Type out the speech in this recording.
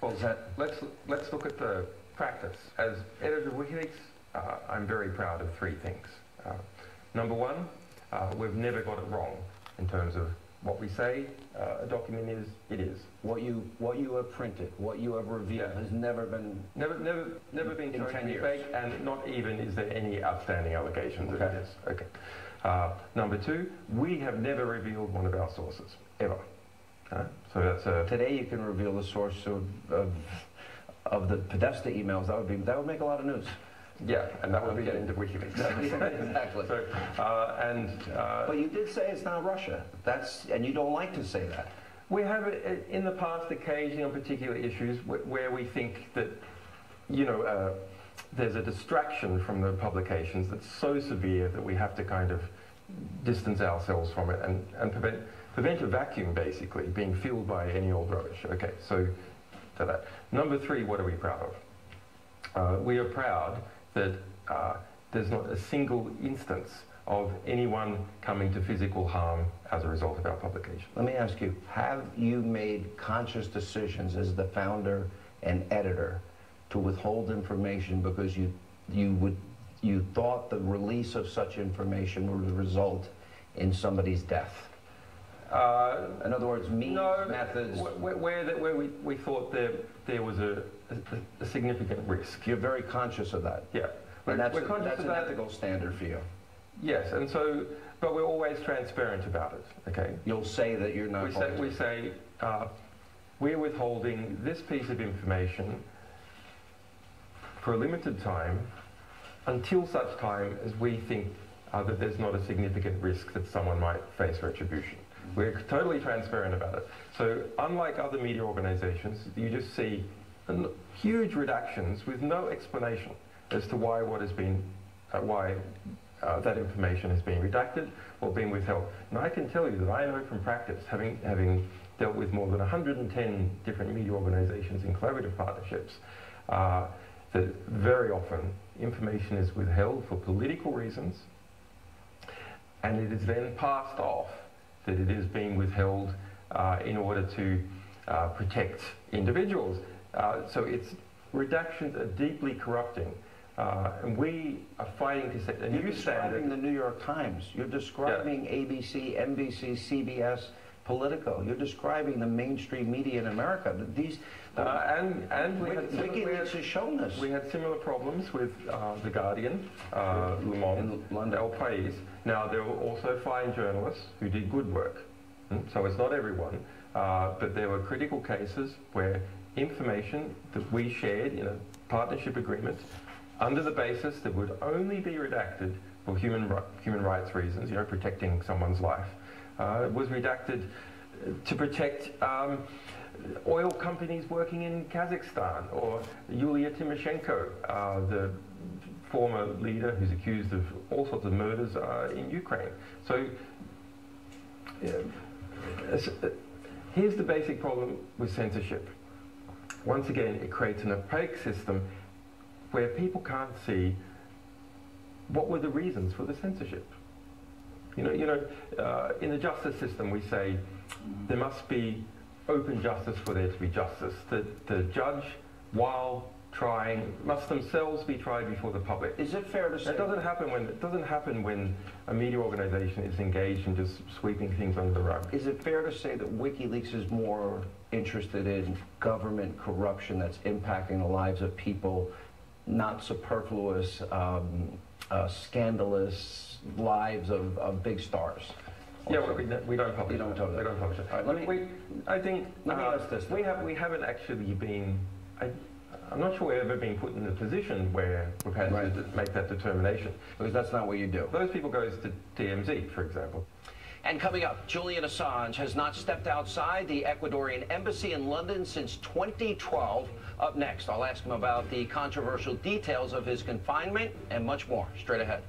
Well, let's, let's look at the practice. As editor of WikiLeaks, uh, I'm very proud of three things. Uh, number one, uh, we've never got it wrong in terms of what we say uh, a document is, it is. What you, what you have printed, what you have revealed Yeah. has never been, Never, never, never been In shown 10 to be fake, and not even is there any outstanding allegations that Okay. it is. Okay. Uh, number two, we have never revealed one of our sources, ever. So that's a today you can reveal the source of, of, of the Podesta emails. That would be, that would make a lot of news. yeah, and that would be Okay. into WikiLeaks. Exactly. So, uh, and uh, But you did say it's not Russia. That's, and you don't like to say that. We have uh, in the past occasionally on particular issues where we think that, you know, uh, there's a distraction from the publications that's so severe that we have to kind of distance ourselves from it and, and prevent, prevent a vacuum basically being filled by any old rubbish. Okay, so to that. Number three, what are we proud of? Uh, we are proud that uh, there's not a single instance of anyone coming to physical harm as a result of our publication. Let me ask you, have you made conscious decisions as the founder and editor to withhold information because you, you, would, you thought the release of such information would result in somebody's death? Uh, In other words, means, no, methods, wh- wh- where, that, where we, we thought there, there was a, a, a significant risk. you're very conscious of that. Yeah. We're, And that's, we're a- conscious that's of an that. ethical standard for you. Yes, and so, but we're always transparent about it, okay? You'll say that you're not We say, we say uh, we're withholding this piece of information for a limited time until such time as we think uh, that there's not a significant risk that someone might face retribution. We're totally transparent about it. So unlike other media organizations, you just see huge redactions with no explanation as to why what has been, uh, why uh, that information has been redacted or been withheld. And I can tell you that I know from practice, having, having dealt with more than 110 different media organizations in collaborative partnerships, uh, that very often information is withheld for political reasons and it is then passed off that it is being withheld uh, in order to uh, protect individuals. Uh, so it's redactions are deeply corrupting. Uh, and we are fighting to set a You're new describing the New York Times. You're describing ABC, NBC, CBS, Politico. You're describing the mainstream media in America. These, Uh, and and we, Wiki- had similar, we, WikiLeaks has shown us. we had similar problems with uh, The Guardian, uh, Le Monde, London. El País. Now, there were also fine journalists who did good work. Hmm? So it's not everyone. Uh, but there were critical cases where information that we shared in a partnership agreement under the basis that would only be redacted for human, human rights reasons, you know, protecting someone's life, was redacted uh, to protect um, oil companies working in Kazakhstan or Yulia Tymoshenko, uh, the former leader who's accused of all sorts of murders uh, in Ukraine. So uh, here's the basic problem with censorship. Once again, it creates an opaque system where people can't see what were the reasons for the censorship. You know, you know, uh, in the justice system, we say there must be open justice for there to be justice. The, the judge, while trying, must themselves be tried before the public. Is it fair to say? That doesn't happen when it doesn't happen when a media organization is engaged in just sweeping things under the rug. Is it fair to say that WikiLeaks is more interested in government corruption that's impacting the lives of people, not superfluous, um, uh, scandalous lives of, of big stars? Yeah, we, don't- we don't publish. You don't publish We don't publish it. Right, let me- we, I think let me uh, ask this We have we haven't actually been. I, I'm not sure we've ever been put in a position where we've had Right. to make that determination. Because that's not what you do. Those people goes to TMZ, for example. And coming up, Julian Assange has not stepped outside the Ecuadorian embassy in London since 2012. Up next, I'll ask him about the controversial details of his confinement and much more straight ahead.